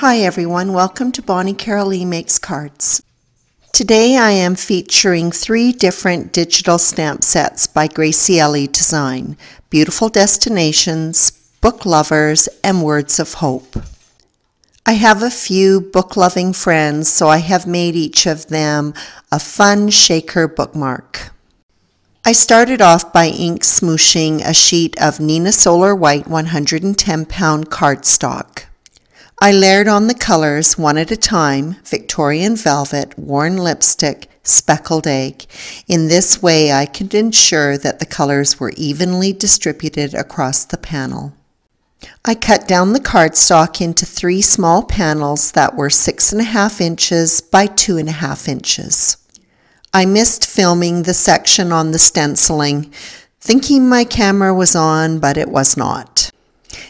Hi everyone, welcome to Bonnie Carol Lee Makes Cards. Today I am featuring three different digital stamp sets by Graciellie Design, Beautiful Destinations, Book Lovers, and Words of Hope. I have a few book-loving friends, so I have made each of them a fun shaker bookmark. I started off by ink smooshing a sheet of Neenah Solar White 110 pound cardstock. I layered on the colors one at a time, Victorian Velvet, Worn Lipstick, Speckled Egg. In this way I could ensure that the colors were evenly distributed across the panel. I cut down the cardstock into three small panels that were six and a half inches by two and a half inches. I missed filming the section on the stenciling, thinking my camera was on, but it was not.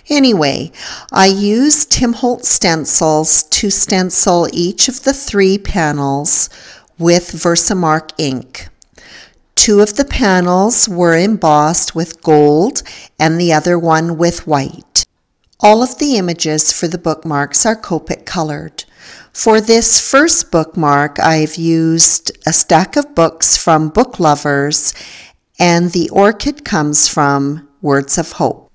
Anyway, I used Tim Holtz stencils to stencil each of the three panels with Versamark ink. Two of the panels were embossed with gold and the other one with white. All of the images for the bookmarks are Copic colored. For this first bookmark, I've used a stack of books from Book Lovers, and the orchid comes from Words of Hope.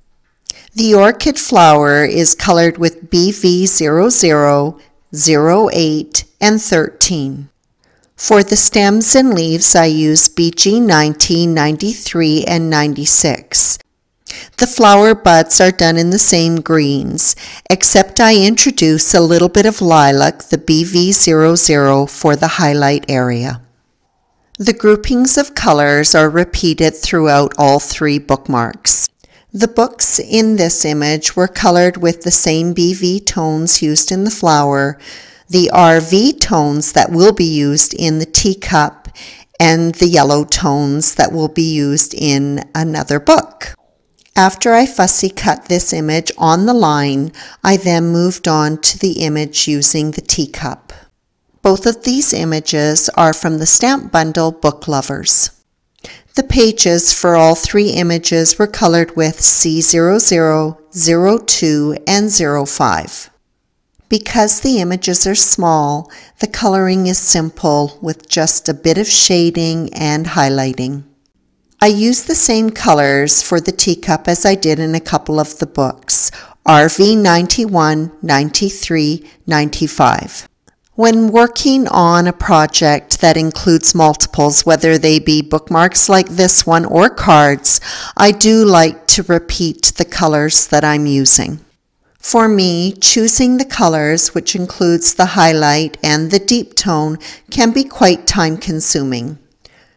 The orchid flower is colored with BV00, 08, and 13. For the stems and leaves, I use BG 19, 93, and 96. The flower buds are done in the same greens, except I introduce a little bit of lilac, the BV00, for the highlight area. The groupings of colors are repeated throughout all three bookmarks. The books in this image were colored with the same BV tones used in the flower, the RV tones that will be used in the teacup, and the yellow tones that will be used in another book. After I fussy cut this image on the line, I then moved on to the image using the teacup. Both of these images are from the stamp bundle Book Lovers. The pages for all three images were colored with C00, 02, and 05. Because the images are small, the coloring is simple with just a bit of shading and highlighting. I used the same colors for the teacup as I did in a couple of the books, RV 91, 93, 95. When working on a project that includes multiples, whether they be bookmarks like this one or cards, I do like to repeat the colors that I'm using. For me, choosing the colors, which includes the highlight and the deep tone, can be quite time consuming.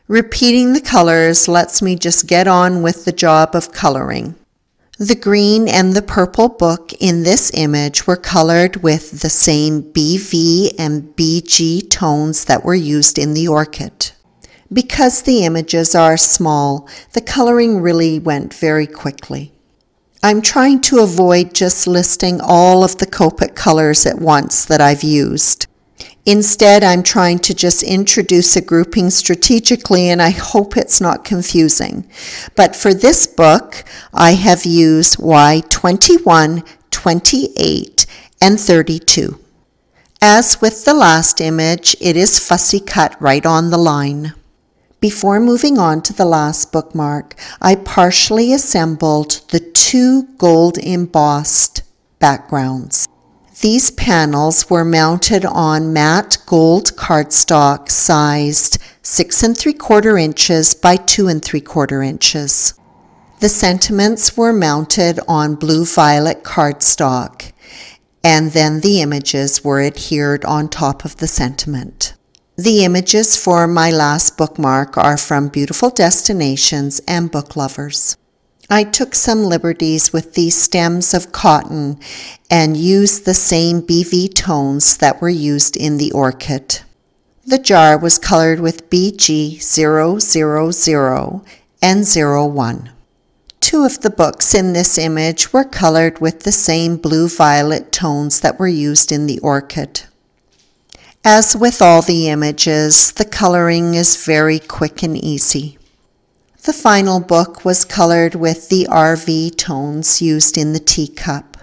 Repeating the colors lets me just get on with the job of coloring. The green and the purple book in this image were colored with the same BV and BG tones that were used in the orchid. Because the images are small, the coloring really went very quickly. I'm trying to avoid just listing all of the Copic colors at once that I've used. Instead, I'm trying to just introduce a grouping strategically, and I hope it's not confusing. But for this book, I have used Y21, 28, and 32. As with the last image, it is fussy cut right on the line. Before moving on to the last bookmark, I partially assembled the two gold embossed backgrounds. These panels were mounted on matte gold cardstock sized 6 and 3 quarter inches by 2 and 3 quarter inches. The sentiments were mounted on blue violet cardstock and then the images were adhered on top of the sentiment. The images for my last bookmark are from Beautiful Destinations and Book Lovers. I took some liberties with these stems of cotton and used the same BV tones that were used in the orchid. The jar was colored with BG 000 and 01. Two of the books in this image were colored with the same blue-violet tones that were used in the orchid. As with all the images, the coloring is very quick and easy. The final book was colored with the RV tones used in the teacup.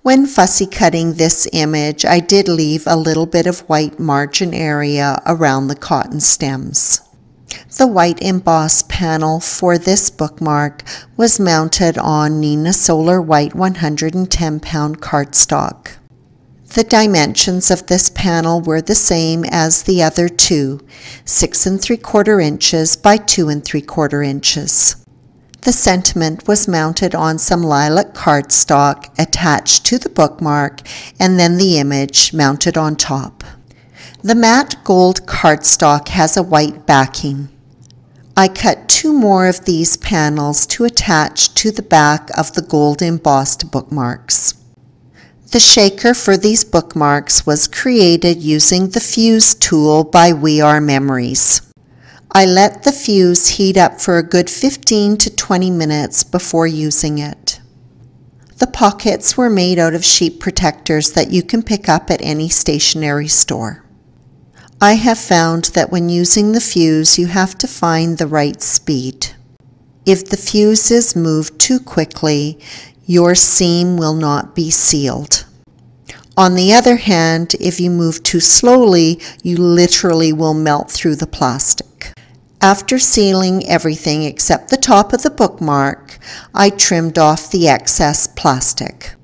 When fussy cutting this image, I did leave a little bit of white margin area around the cotton stems. The white emboss panel for this bookmark was mounted on Neenah Solar White 110 pound cardstock. The dimensions of this panel were the same as the other two, 6 and 3 quarter inches by 2 and 3 quarter inches. The sentiment was mounted on some lilac cardstock attached to the bookmark and then the image mounted on top. The matte gold cardstock has a white backing. I cut two more of these panels to attach to the back of the gold embossed bookmarks. The shaker for these bookmarks was created using the Fuse tool by We R Memories. I let the fuse heat up for a good 15 to 20 minutes before using it. The pockets were made out of sheet protectors that you can pick up at any stationery store. I have found that when using the fuse you have to find the right speed. If the fuse is moved too quickly, your seam will not be sealed. On the other hand, if you move too slowly, you literally will melt through the plastic. After sealing everything except the top of the bookmark, I trimmed off the excess plastic.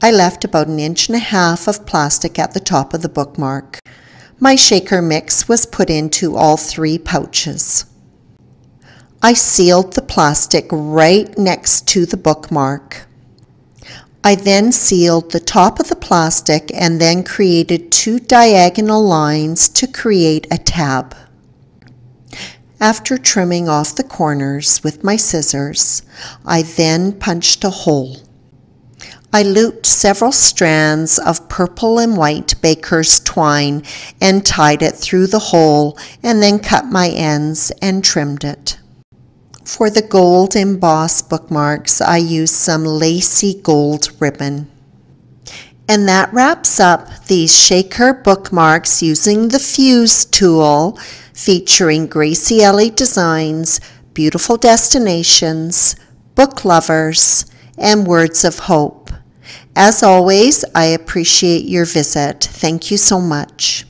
I left about an inch and a half of plastic at the top of the bookmark. My shaker mix was put into all three pouches. I sealed the plastic right next to the bookmark. I then sealed the top of the plastic and then created two diagonal lines to create a tab. After trimming off the corners with my scissors, I then punched a hole. I looped several strands of purple and white baker's twine and tied it through the hole and then cut my ends and trimmed it. For the gold embossed bookmarks, I used some lacy gold ribbon. And that wraps up these shaker bookmarks using the Fuse tool featuring Graciellie Designs, Beautiful Destinations, Book Lovers, and Words of Hope. As always, I appreciate your visit. Thank you so much.